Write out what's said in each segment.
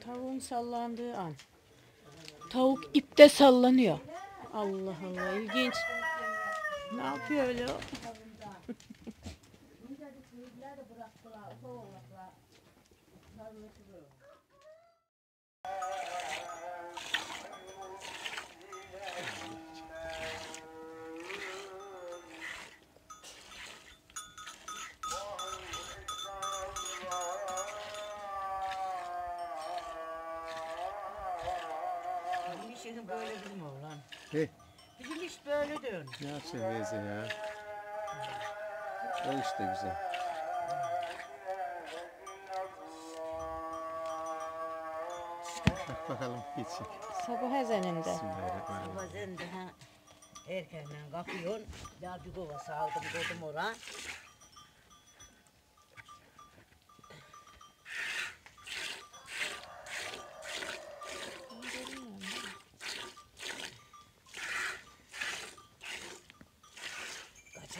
Tavuğun sallandığı an. Tavuk ipte sallanıyor. Allah Allah ilginç. Ne yapıyor öyle o? böyle değil mi oğlan? He. Bizim iş böyle diyor. Ne yapacaksın ya? O işte güzel. Bak bakalım gitsin. Sabah ezeninde. Bismillahirrahmanirrahim. Bazen daha erkenden kalkıyorsun. Ya bir kova saldım koydum oraya.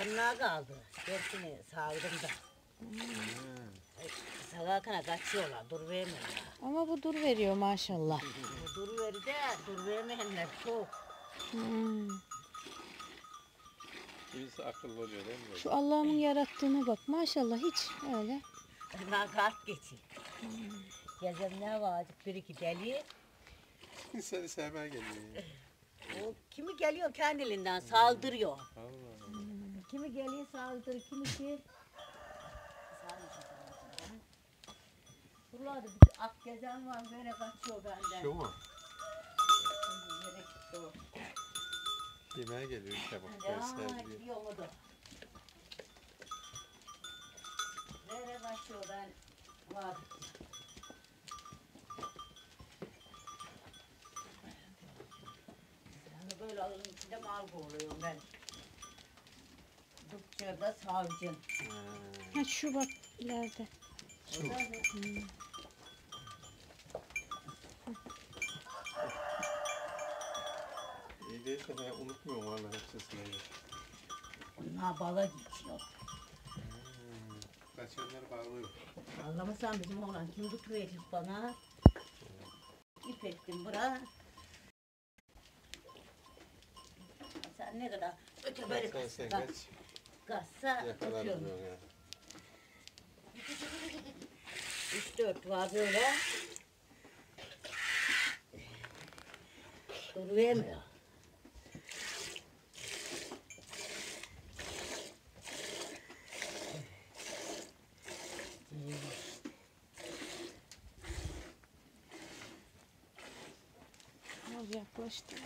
Kaçanlar kaldı. Hepsini sağdım da. Sağakana kaçıyorlar. Dur vermiyorlar. Ama bu dur veriyor maşallah. Bu Dur veri de dur vermeyenler çok. Hmm. Birisi akıllı oluyor değil mi? Şu Allah'ın yarattığına bak maşallah hiç öyle. Ondan kalk geçin. Gezen ne var? Bir iki deli. Seni sevmeye geliyor. O kimi geliyor kendiliğinden saldırıyor. Allah Allah. Kimi geliyor saldırır, kimi şey. Buralarda bir ak gezen var böyle kaçıyor benden. Şu mu? Yere gitti o. Yemeğe geliyor işte bak. Sevdiğim. gidiyor mu da? Nereye kaçıyor ben? Var. Yani böyle alın içinde mal kovuyorum ben. Dukçada savcı. Ha. Ha şu bak ileride. O da İyi değilse ben unutmuyorum valla hepsini. Onlar bala geçiyor. Hmm. Kaçanlar bağlıyor. Anlamasan bizim oğlan kim tutuverecek bana? İp ettim bura. Sen ne kadar öte böyle sen kassa, Yakalarım ya. Üç dört var böyle. Duruyamıyor. Az yaklaştı.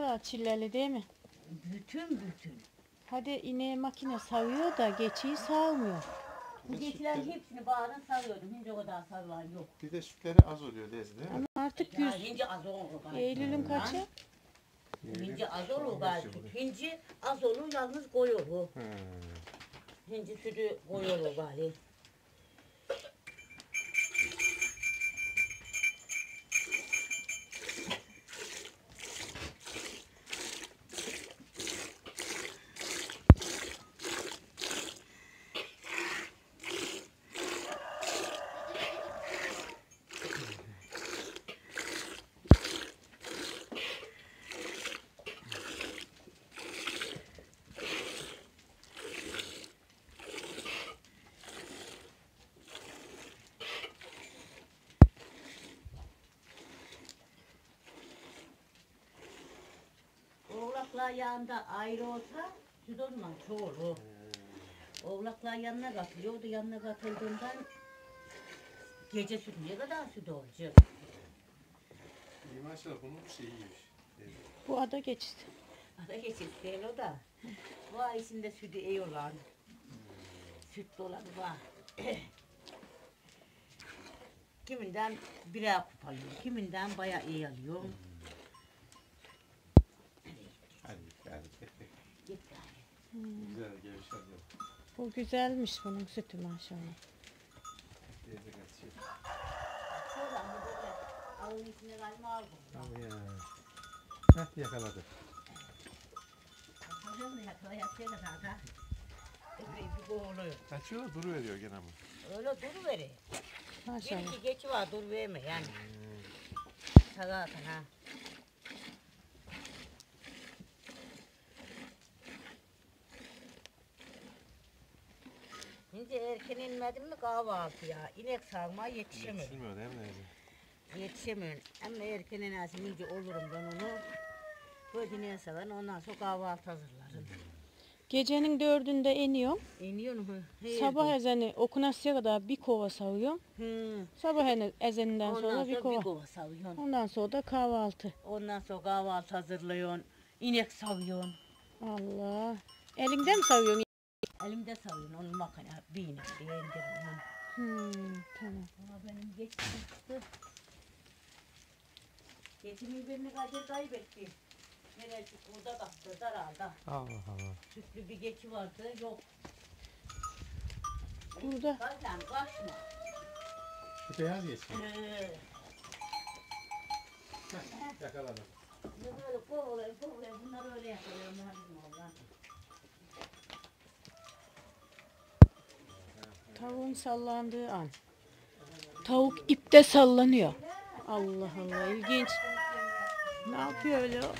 Kadar çilleli değil mi? Bütün bütün. Hadi ineğe makine savuyor da geçiyi sağmıyor. Bu geçilen hepsini bağırın sarıyordum. Şimdi o kadar sarılan yok. Bir de sütleri az oluyor Dezi değil mi? Ama artık Ya yüz. hinci az olur. galiba. Eylül'ün kaçı? Hinci az olur galiba. Hinci az olur yalnız koyuyor bu. Hmm. Hinci sütü koyuyor galiba. Oğlaklar yanında ayrı olsa süt olmaz çoğulu. Oğlaklar yanına katılıyor. O da yanına katıldığından gece süt ne kadar süt olacak? İyi maşallah bunun şeyi iyiymiş. Dezi. Bu ada geçti. Ada geçit değil o da. Var içinde sütü iyi olan. Süt dolanı var. kiminden birer kup alıyor, kiminden bayağı iyi alıyor. Güzel gelmiş hadi. Bu güzelmiş bunun sütü maşallah. Bu alın içine kalma aldım. Al ya. Heh yakaladı. Boğuluyor. Kaçıyor duruveriyor gene ama. Öyle duruveriyor. Maşallah. Bir iki geçi var dur verme yani. Sağa atın ha. Şimdi erken inmedim mi kahvaltıya? İnek sağmaya yetişemiyorum. Yetişilmiyor değil mi neyse? Yetişemiyorum. Ama erken inersin iyice olurum ben onu. Böyle ne seven ondan sonra kahvaltı hazırlarım. Gecenin dördünde iniyorum. İniyor mu? Sabah gün. ezanı okunasıya kadar bir kova savuyorum. Hı. Sabah ene- ezanından Ondan sonra bir kova. savuyorsun. Ondan sonra da kahvaltı. Ondan sonra kahvaltı hazırlıyorsun. İnek savuyorsun. Allah. Elinde mi savuyorsun? Elimde savuyorsun onun makine bir inek diye indiriyorum. Hmm, tamam. Ama benim geçti çıktı. Geçimin birini kaçır kaybetti. Nereye çıktı? Burada kalktı daralda. Allah Allah. Sütlü bir geçi vardı yok. Burada. Bak lan kaçma. Bu beyaz geçiyor. Ee, Yakaladım. ne böyle kovulayım kovulayım bunlar öyle yapıyor. Tavuğun sallandığı an. Tavuk ipte sallanıyor. Allah Allah ilginç. Ne yapıyor öyle o?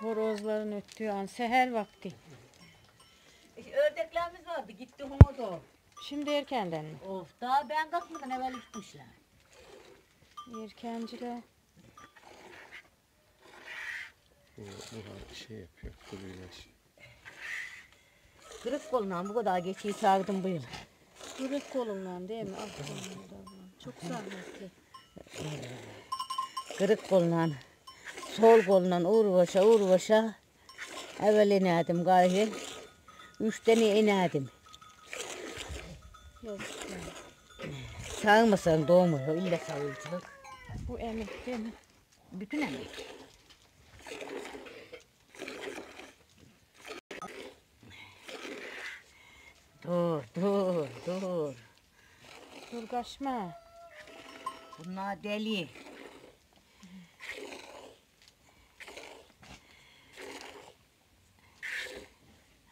Horozların öttüğü an seher vakti. İşte ördeklerimiz vardı, gitti homodo. Şimdi erkenden mi? Of, daha ben kalkmadan evvel gitmişler. Erkenciler. Bu, bu şey yapıyor. Kuruyla şey. Kırık kolundan bu kadar geçiyi sardım bu yıl. Kırık kolumdan değil mi? Ah. Çok zahmetli. Kırık kolundan, sol kolundan uğraşa uğraşa evvel inerdim gayrı. Üç tane inerdim. Sağmasan doğmuyor, illa sağlayacak. Bu emek değil mi? Bütün emek. Dur, dur, dur. Dur kaçma. Bunlar deli.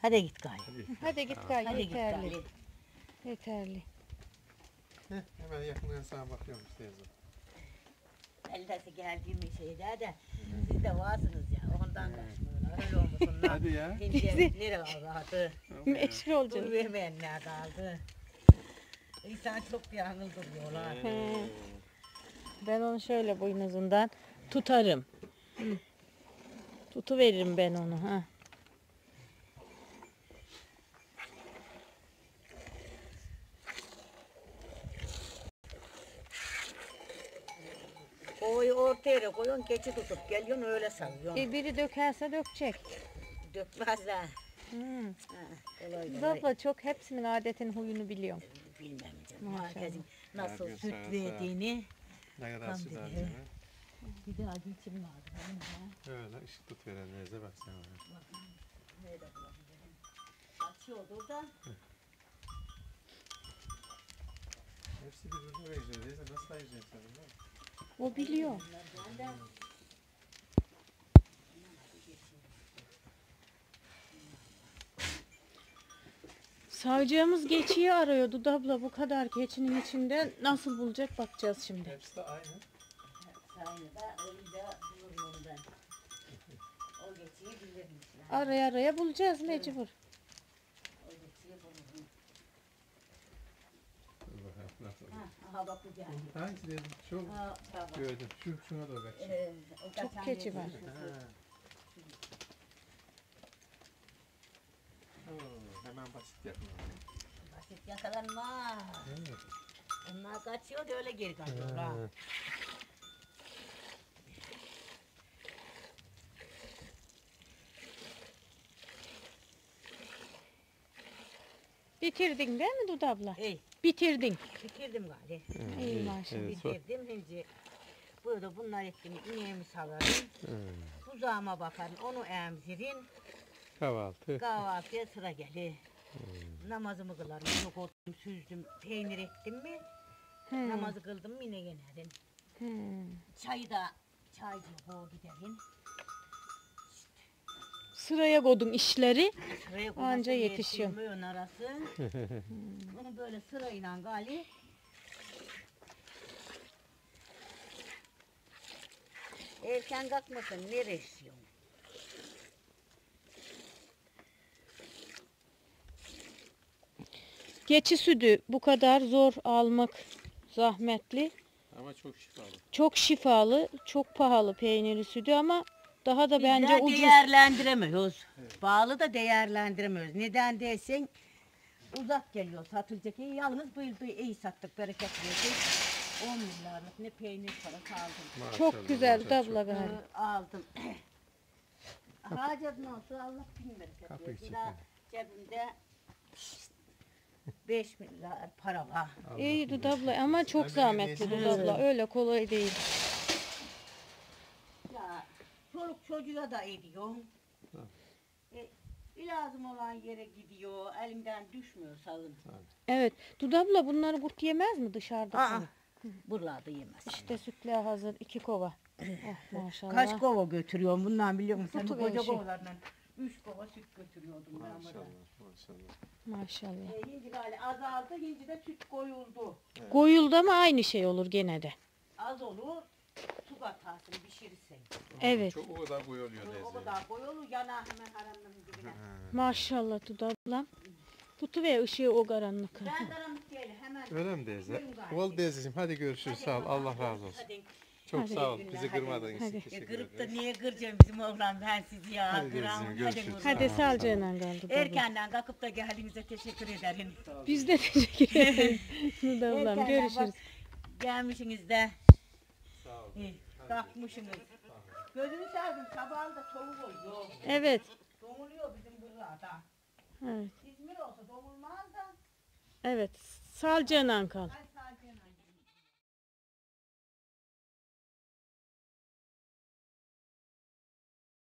Hadi git gayrı. Hadi git gay Hadi git yeterli. Yeterli. Heh, hemen yakından sağa bakıyorum teyze. Eldesi geldiğim şeyler de siz de varsınız ya ondan kaçmıyorlar öyle olmasınlar. Hadi ya. Şimdi nereye kaldı? Meşhur olacaksın. Dur vermeyenler kaldı. İnsan çok yangıl duruyorlar. He. Ben onu şöyle boynuzundan tutarım. Hı. Tutuveririm ben onu ha. Ortaya koyuyorsun keçi tutup geliyorsun öyle salıyorsun. E biri dökerse dökecek. Dökmezler. Hı. Ha, kolay kolay. abla çok hepsinin adetini huyunu biliyorum. Bilmem canım. Maşallah. Herkesin nasıl Her gün süt verdiğini. Ne kadar süt harcıyor. Bir de acıçım vardı. Benim ha. Öyle ışık tut veren neyse bak sen bulabilirim? Açıyordu da. Hepsi birbirine benziyor. Neyse nasıl ayıracaksın sen bunları? O biliyor. Savcığımız geçiyi arıyordu da abla bu kadar geçinin içinde nasıl bulacak bakacağız şimdi. Hepsi de aynı. Aynı da önünde bulurum ben. O geçiyi bilirmiş yani. Araya araya bulacağız mecbur. O geçiyi bulurum. Dur bakalım nasıl aha dedim? Şu şuna doğru Çok kaçan keçi var. Hemen basit yapma. Basit yakalanma. Evet. Onlar kaçıyor da öyle geri kaçıyorlar. Bitirdin değil mi Dudu abla? Ey, Bitirdin. bitirdim gari. İyi maşallah. evet, Bitirdim şimdi. Burada bunlar ettim. İneğimi salarım. Buzağıma bakarım. Onu emzirin. Kahvaltı. Kahvaltıya sıra gelir. Namazımı kılarım. Çok oturdum, süzdüm, peynir ettim mi? Namazı kıldım mı yine gelirim. Hmm. Çayı da çaycı boğ giderim. Sıraya koydun işleri. Sıraya Anca koyarsa yetişiyorum. yetişmiyor ön arası. Bunu böyle sırayla gali. Erken kalkmasın neresi yok? Geçi sütü bu kadar zor almak zahmetli. Ama çok şifalı. Çok şifalı, çok pahalı peyniri sütü ama daha da bence ucuz. değerlendiremiyoruz. Bağlı da değerlendiremiyoruz. Neden dersen uzak geliyor satılacak. iyi. Yalnız bu yıl bu iyi sattık bereket versin. 10 milyarlık ne peynir parası aldım. Çok güzel maşallah, tabla gari. Aldım. Hacet olsun Allah bin bereket versin. Daha cebimde 5 milyar para var. İyi Dudabla ama çok zahmetli Dudabla. Öyle kolay değil. Çoluk çocuğa da ediyor. E, lazım olan yere gidiyor. Elimden düşmüyor sağın. Evet. Dudabla bunları kurt yemez mi dışarıda? Aa, buralarda yemez. İşte sütle hazır iki kova. Oh, maşallah. Kaç kova götürüyorum bundan biliyor musun? Sen koca kovalardan 3 kova süt götürüyordum ben Maşallah, burada. maşallah. Maşallah. E, hindi gali azaldı, hindi de süt koyuldu. Koyuldu ama aynı şey olur gene de. Az olur, su katarsın pişirirsen. Evet. Çok o kadar boy oluyor O kadar koyulur, yana hemen haramın dibine. Maşallah Dudabla. Tutu ve ışığı o karanlık. Ben karanlık değil, hemen. Öyle mi teyze? Ol teyzeciğim hadi görüşürüz. Sağ ol. Allah razı olsun. Hadi. Çok Hadi. sağ ol. Bizi kırmadın. Hadi. Ya Teşekkür kırıp da niye kıracağım bizim oğlan ben sizi ya. Hadi Kıram. teyzeciğim, görüşürüz. bakalım. Hadi sağlıcakla kal Dudabla. Erkenden kalkıp da geldiğinize teşekkür ederim. Biz de teşekkür ederiz. Dudablam Erkenden görüşürüz. Gelmişsiniz de. Sağ ol. iyi, Kalkmışsınız. Gözünü sevdim sabahında soğuk oluyor. Evet. Domuluyor bizim buralarda. Evet. İzmir olsa domulmaz da. Evet. Sağlıcakla kal. Hadi